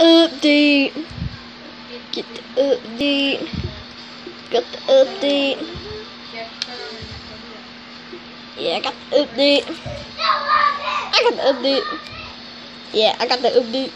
update. Get the update. Got the update. Yeah, I got the update. I got the update. Yeah, I got the update.